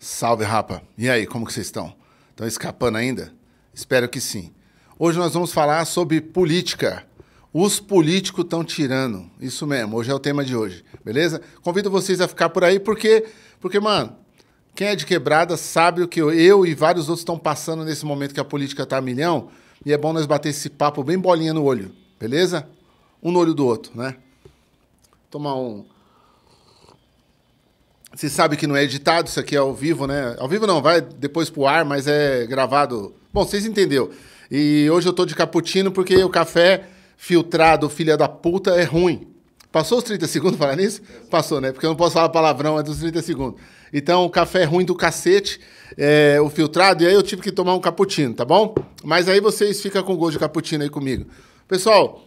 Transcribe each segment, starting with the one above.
Salve, rapa. E aí, como que vocês estão? Estão escapando ainda? Espero que sim. Hoje nós vamos falar sobre política. Os políticos estão tirando. Isso mesmo, hoje é o tema de hoje, beleza? Convido vocês a ficar por aí porque, porque mano, quem é de quebrada sabe o que eu, eu e vários outros estão passando nesse momento que a política tá a milhão. E é bom nós bater esse papo bem bolinha no olho, beleza? Um no olho do outro, né? Tomar um, você sabe que não é editado, isso aqui é ao vivo, né? Ao vivo não, vai depois pro ar, mas é gravado. Bom, vocês entenderam. E hoje eu tô de cappuccino porque o café filtrado, filha da puta, é ruim. Passou os 30 segundos falar nisso? Passou, né? Porque eu não posso falar palavrão antes dos 30 segundos. Então, o café é ruim do cacete, é, o filtrado, e aí eu tive que tomar um cappuccino, tá bom? Mas aí vocês ficam com gosto de cappuccino aí comigo. Pessoal,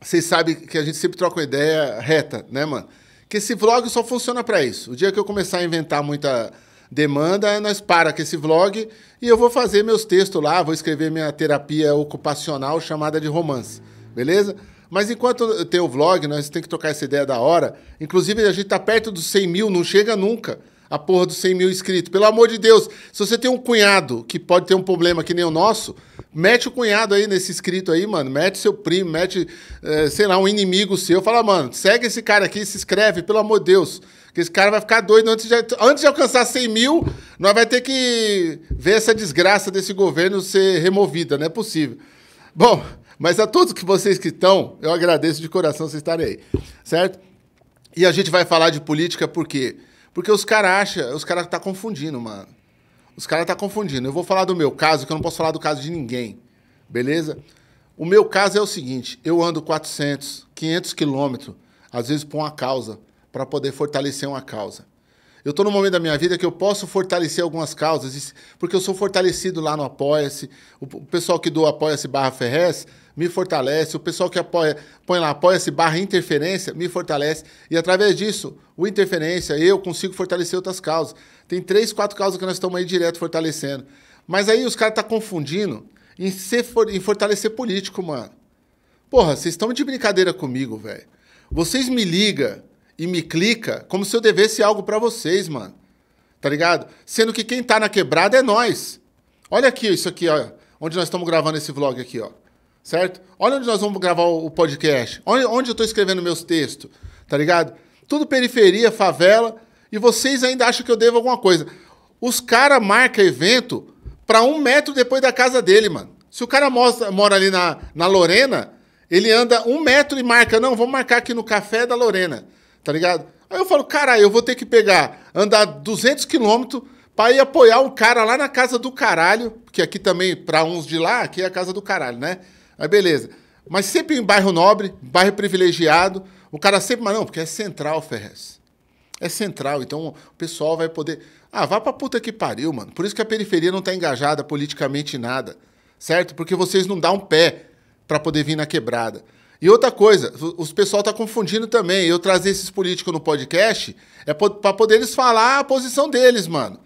vocês sabem que a gente sempre troca uma ideia reta, né, mano? Que esse vlog só funciona para isso. O dia que eu começar a inventar muita demanda, nós para com esse vlog e eu vou fazer meus textos lá, vou escrever minha terapia ocupacional chamada de romance, beleza? Mas enquanto tem o vlog, nós temos que trocar essa ideia da hora. Inclusive, a gente tá perto dos 100 mil, não chega nunca a porra dos 100 mil inscritos. Pelo amor de Deus, se você tem um cunhado que pode ter um problema que nem o nosso, mete o cunhado aí nesse inscrito aí, mano. Mete seu primo, mete, é, sei lá, um inimigo seu. Fala, mano, segue esse cara aqui, se inscreve, pelo amor de Deus. Que esse cara vai ficar doido antes de, antes de alcançar 100 mil, nós vai ter que ver essa desgraça desse governo ser removida, não é possível. Bom, mas a todos que vocês que estão, eu agradeço de coração vocês estarem aí, certo? E a gente vai falar de política porque quê? Porque os caras acham, os caras tá confundindo, mano. Os caras tá confundindo. Eu vou falar do meu caso, que eu não posso falar do caso de ninguém. Beleza? O meu caso é o seguinte: eu ando 400, 500 quilômetros, às vezes por uma causa, para poder fortalecer uma causa. Eu estou num momento da minha vida que eu posso fortalecer algumas causas, porque eu sou fortalecido lá no Apoia-se. O pessoal que do Apoia-se barra Ferrez me fortalece. O pessoal que apoia, põe lá, apoia-se barra interferência, me fortalece. E através disso, o interferência, eu consigo fortalecer outras causas. Tem três, quatro causas que nós estamos aí direto fortalecendo. Mas aí os caras estão tá confundindo em, ser, em fortalecer político, mano. Porra, vocês estão de brincadeira comigo, velho. Vocês me ligam e me clica como se eu devesse algo para vocês, mano. Tá ligado? Sendo que quem tá na quebrada é nós. Olha aqui, isso aqui, ó. Onde nós estamos gravando esse vlog aqui, ó certo? Olha onde nós vamos gravar o podcast. Onde, onde eu estou escrevendo meus textos, tá ligado? Tudo periferia, favela, e vocês ainda acham que eu devo alguma coisa. Os caras marcam evento para um metro depois da casa dele, mano. Se o cara mostra, mora ali na, na Lorena, ele anda um metro e marca, não, vamos marcar aqui no café da Lorena, tá ligado? Aí eu falo, caralho, eu vou ter que pegar, andar 200 quilômetros para ir apoiar um cara lá na casa do caralho, que aqui também, para uns de lá, aqui é a casa do caralho, né? Aí beleza. Mas sempre em bairro nobre, bairro privilegiado, o cara sempre, mas não, porque é central, Ferrez. É central, então o pessoal vai poder. Ah, vá pra puta que pariu, mano. Por isso que a periferia não tá engajada politicamente em nada, certo? Porque vocês não dão um pé para poder vir na quebrada. E outra coisa, os pessoal tá confundindo também. Eu trazer esses políticos no podcast é para poder eles falar a posição deles, mano.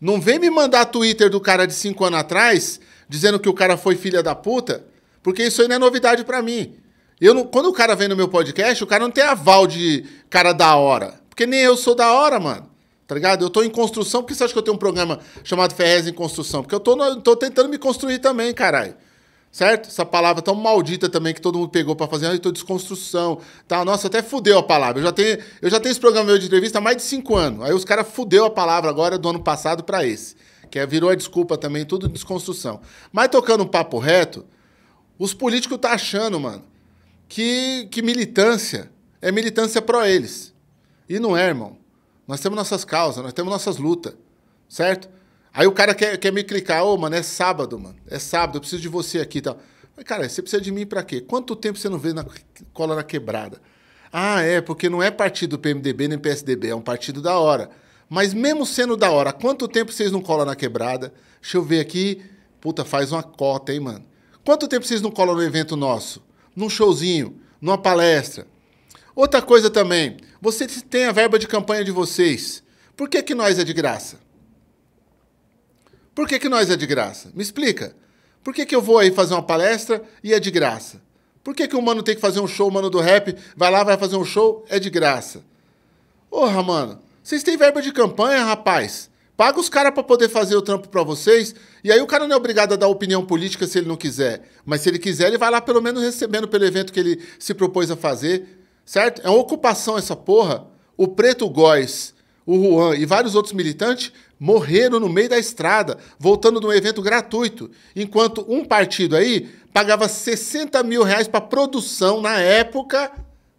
Não vem me mandar Twitter do cara de cinco anos atrás dizendo que o cara foi filha da puta porque isso aí não é novidade para mim. Eu não, quando o cara vem no meu podcast, o cara não tem aval de cara da hora. Porque nem eu sou da hora, mano. Tá ligado? Eu tô em construção, por que você acha que eu tenho um programa chamado Ferrez em Construção? Porque eu tô, tô tentando me construir também, caralho. Certo? Essa palavra tão maldita também que todo mundo pegou para fazer, ah, eu tô desconstrução. Tá? Nossa, até fudeu a palavra. Eu já tenho, eu já tenho esse programa meu de entrevista há mais de cinco anos. Aí os caras fudeu a palavra agora do ano passado para esse. Que é, virou a desculpa também, tudo desconstrução. Mas tocando um papo reto, os políticos tá achando, mano, que, que militância é militância pró eles. E não é, irmão. Nós temos nossas causas, nós temos nossas lutas, certo? Aí o cara quer, quer me clicar, ô, oh, mano, é sábado, mano. É sábado, eu preciso de você aqui e tal. Mas, cara, você precisa de mim para quê? Quanto tempo você não vê na cola na quebrada? Ah, é, porque não é partido PMDB nem PSDB, é um partido da hora. Mas mesmo sendo da hora, quanto tempo vocês não colam na quebrada? Deixa eu ver aqui. Puta, faz uma cota, hein, mano. Quanto tempo vocês não colam no evento nosso? Num showzinho, numa palestra? Outra coisa também, vocês têm a verba de campanha de vocês. Por que, que nós é de graça? Por que, que nós é de graça? Me explica. Por que, que eu vou aí fazer uma palestra e é de graça? Por que, que o mano tem que fazer um show, o mano do rap, vai lá, vai fazer um show, é de graça? Porra, mano, vocês têm verba de campanha, rapaz? Paga os caras para poder fazer o trampo para vocês. E aí o cara não é obrigado a dar opinião política se ele não quiser. Mas se ele quiser, ele vai lá pelo menos recebendo pelo evento que ele se propôs a fazer. Certo? É uma ocupação essa porra. O Preto Góes, o Juan e vários outros militantes morreram no meio da estrada, voltando de um evento gratuito. Enquanto um partido aí pagava 60 mil reais para produção na época,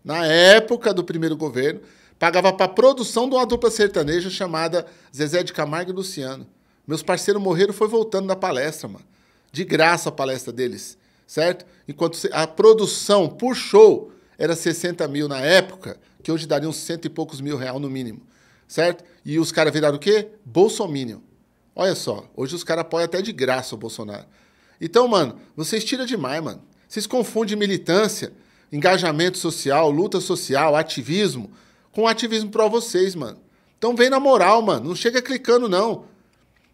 na época do primeiro governo pagava para produção de uma dupla sertaneja chamada Zezé de Camargo e Luciano. Meus parceiros morreram foi voltando da palestra, mano. De graça a palestra deles, certo? Enquanto a produção por show era 60 mil na época, que hoje daria uns cento e poucos mil real no mínimo, certo? E os caras viraram o quê? Bolsominion. Olha só, hoje os caras apoiam até de graça o Bolsonaro. Então, mano, vocês tiram demais, mano. Vocês confundem militância, engajamento social, luta social, ativismo com ativismo para vocês, mano. Então vem na moral, mano. Não chega clicando, não.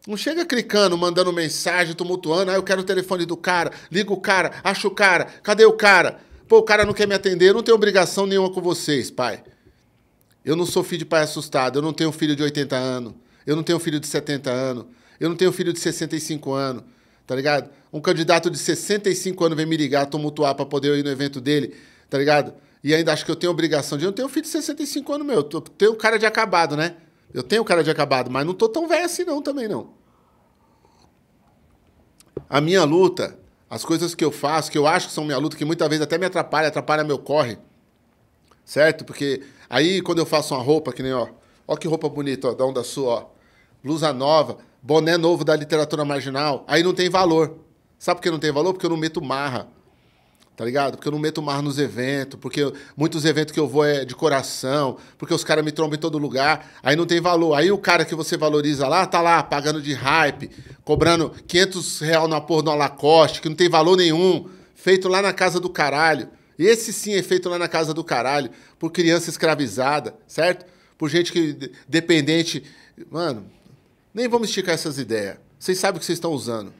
Não chega clicando, mandando mensagem, tumultuando. Ah, eu quero o telefone do cara. Liga o cara, acha o cara. Cadê o cara? Pô, o cara não quer me atender. Eu não tenho obrigação nenhuma com vocês, pai. Eu não sou filho de pai assustado. Eu não tenho filho de 80 anos. Eu não tenho filho de 70 anos. Eu não tenho filho de 65 anos. Tá ligado? Um candidato de 65 anos vem me ligar, tumultuar para poder ir no evento dele. Tá ligado? e ainda acho que eu tenho obrigação de. Eu tenho um filho de 65 anos meu. Eu tenho cara de acabado, né? Eu tenho cara de acabado, mas não tô tão velho assim, não, também não. A minha luta, as coisas que eu faço, que eu acho que são minha luta, que muitas vezes até me atrapalha, atrapalha meu corre. Certo? Porque aí quando eu faço uma roupa, que nem, ó. Ó que roupa bonita, ó, da onda sua, ó. Blusa nova, boné novo da literatura marginal. Aí não tem valor. Sabe por que não tem valor? Porque eu não meto marra tá ligado? Porque eu não meto mar nos eventos, porque muitos eventos que eu vou é de coração, porque os caras me trombam em todo lugar, aí não tem valor. Aí o cara que você valoriza lá, tá lá pagando de hype, cobrando 500 real na porra do Lacoste, que não tem valor nenhum, feito lá na casa do caralho. Esse sim é feito lá na casa do caralho, por criança escravizada, certo? Por gente que dependente. Mano, nem vamos esticar essas ideias. Vocês sabem o que vocês estão usando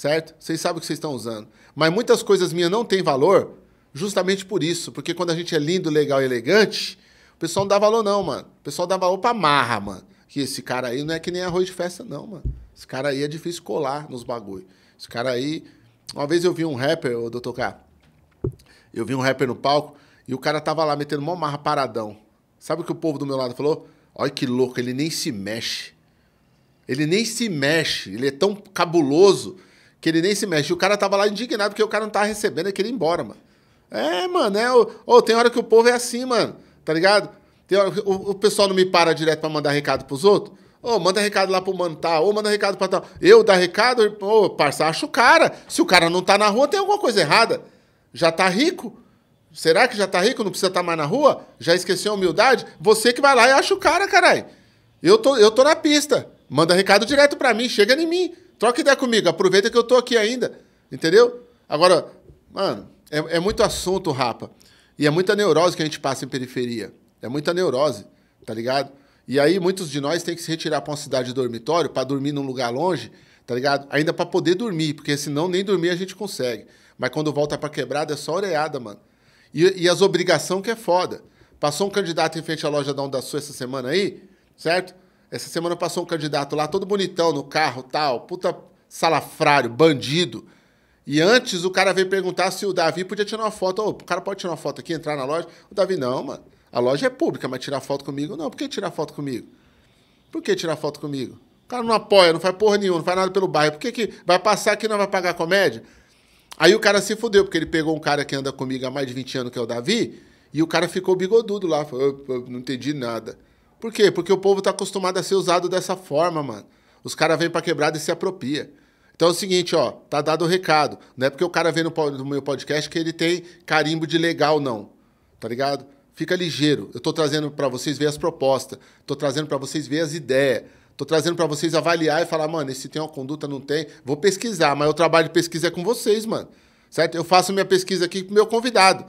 certo? Vocês sabem o que vocês estão usando. Mas muitas coisas minhas não têm valor justamente por isso. Porque quando a gente é lindo, legal e elegante, o pessoal não dá valor, não, mano. O pessoal dá valor pra marra, mano. Que esse cara aí não é que nem arroz de festa, não, mano. Esse cara aí é difícil colar nos bagulho. Esse cara aí. Uma vez eu vi um rapper, o doutor K. Eu vi um rapper no palco e o cara tava lá metendo uma marra paradão. Sabe o que o povo do meu lado falou? Olha que louco, ele nem se mexe. Ele nem se mexe. Ele é tão cabuloso que ele nem se mexe. E o cara tava lá indignado porque o cara não tava recebendo, ele queria ir embora, mano. É, mano, é. Ô, tem hora que o povo é assim, mano, tá ligado? Tem hora, o, o pessoal não me para direto pra mandar recado pros outros. Ô, manda recado lá pro mano tal, ou manda recado pra tal. Eu dar recado, ô, parça, acho o cara. Se o cara não tá na rua, tem alguma coisa errada. Já tá rico? Será que já tá rico? Não precisa estar tá mais na rua? Já esqueceu a humildade? Você que vai lá e acha o cara, caralho. Eu tô, eu tô na pista. Manda recado direto pra mim, chega em mim. Troca ideia comigo, aproveita que eu tô aqui ainda. Entendeu? Agora, mano, é, é muito assunto, rapa. E é muita neurose que a gente passa em periferia. É muita neurose, tá ligado? E aí muitos de nós tem que se retirar para uma cidade de dormitório para dormir num lugar longe, tá ligado? Ainda para poder dormir, porque senão nem dormir a gente consegue. Mas quando volta para quebrada é só oreada, mano. E, e as obrigações que é foda. Passou um candidato em frente à loja da Onda Sul essa semana aí, certo? Essa semana passou um candidato lá, todo bonitão no carro, tal, puta salafrário, bandido. E antes o cara veio perguntar se o Davi podia tirar uma foto. Oh, o cara pode tirar uma foto aqui, entrar na loja? O Davi, não, mano. A loja é pública, mas tirar foto comigo, não. Por que tirar foto comigo? Por que tirar foto comigo? O cara não apoia, não faz porra nenhuma, não faz nada pelo bairro. Por que, que vai passar aqui e não vai pagar comédia? Aí o cara se fudeu, porque ele pegou um cara que anda comigo há mais de 20 anos, que é o Davi, e o cara ficou bigodudo lá. Eu, eu não entendi nada. Por quê? Porque o povo tá acostumado a ser usado dessa forma, mano. Os caras vêm pra quebrada e se apropria. Então é o seguinte, ó, tá dado o recado. Não é porque o cara vem no, no meu podcast que ele tem carimbo de legal, não. Tá ligado? Fica ligeiro. Eu tô trazendo para vocês ver as propostas. Tô trazendo para vocês ver as ideias. Tô trazendo para vocês avaliar e falar, mano, esse tem uma conduta, não tem. Vou pesquisar, mas o trabalho de pesquisa é com vocês, mano. Certo? Eu faço minha pesquisa aqui com meu convidado.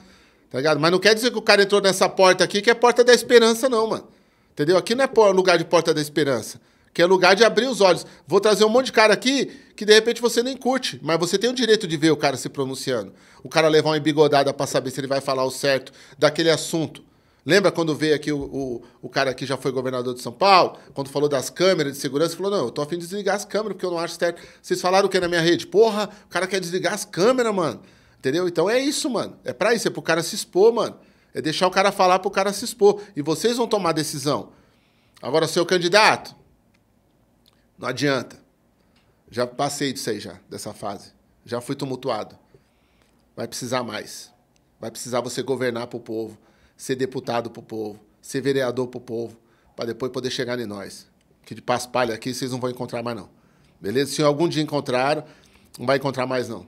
Tá ligado? Mas não quer dizer que o cara entrou nessa porta aqui que é porta da esperança, não, mano. Entendeu? Aqui não é lugar de porta da esperança. Que é lugar de abrir os olhos. Vou trazer um monte de cara aqui que de repente você nem curte, mas você tem o direito de ver o cara se pronunciando. O cara levar uma embigodada para saber se ele vai falar o certo daquele assunto. Lembra quando veio aqui o, o, o, cara que já foi governador de São Paulo, quando falou das câmeras de segurança, falou: não, eu tô afim de desligar as câmeras, porque eu não acho certo. Vocês falaram o que na minha rede? Porra, o cara quer desligar as câmeras, mano. Entendeu? Então é isso, mano. É pra isso, é pro cara se expor, mano. É deixar o cara falar pro cara se expor. E vocês vão tomar decisão. Agora, seu candidato, não adianta. Já passei disso aí já, dessa fase. Já fui tumultuado. Vai precisar mais. Vai precisar você governar pro povo ser deputado pro povo, ser vereador pro povo, para depois poder chegar em nós. Que de paspalha aqui vocês não vão encontrar mais, não. Beleza? Se algum dia encontraram, não vai encontrar mais, não.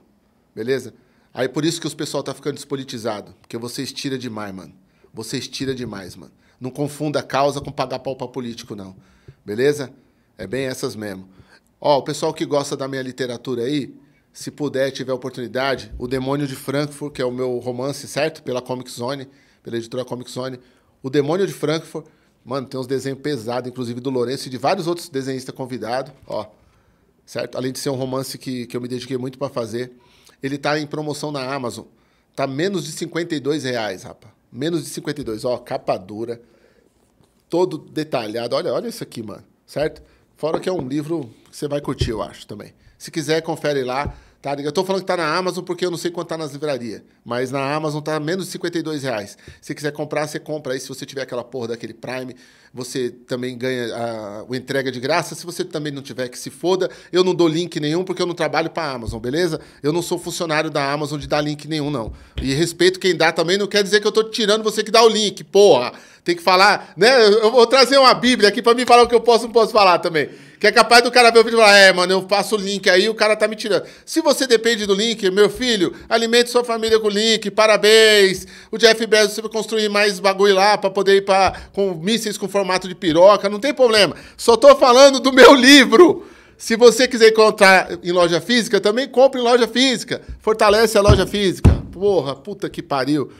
Beleza? Aí por isso que os pessoal tá ficando despolitizado. Porque vocês tiram demais, mano. Vocês tiram demais, mano. Não confunda causa com pagar pau pra político, não. Beleza? É bem essas mesmo. Ó, o pessoal que gosta da minha literatura aí, se puder, tiver oportunidade, O Demônio de Frankfurt, que é o meu romance, certo? Pela Comic Zone pela editora Comic Zone. O Demônio de Frankfurt, mano, tem uns desenhos pesados, inclusive do Lourenço e de vários outros desenhistas convidados, ó. Certo? Além de ser um romance que, que eu me dediquei muito para fazer. Ele tá em promoção na Amazon. Tá menos de 52 reais, rapaz. Menos de 52, ó, capa dura. Todo detalhado. Olha, olha isso aqui, mano. Certo? Fora que é um livro que você vai curtir, eu acho, também. Se quiser, confere lá. Tá? Eu tô falando que tá na Amazon porque eu não sei quanto tá nas livrarias. Mas na Amazon tá menos de 52 reais. Se quiser comprar, você compra aí. Se você tiver aquela porra daquele Prime, você também ganha a, a entrega de graça. Se você também não tiver, que se foda. Eu não dou link nenhum porque eu não trabalho pra Amazon, beleza? Eu não sou funcionário da Amazon de dar link nenhum, não. E respeito quem dá também, não quer dizer que eu tô tirando você que dá o link, porra. Tem que falar, né? Eu vou trazer uma Bíblia aqui para mim falar o que eu posso e não posso falar também. Que é capaz do cara ver o vídeo e falar, é, mano, eu passo o link aí o cara tá me tirando. Se você depende do link, meu filho, alimente sua família com o link, parabéns. O Jeff Bezos você vai construir mais bagulho lá para poder ir pra, com mísseis com formato de piroca, não tem problema. Só tô falando do meu livro. Se você quiser encontrar em loja física, também compre em loja física. Fortalece a loja física. Porra, puta que pariu.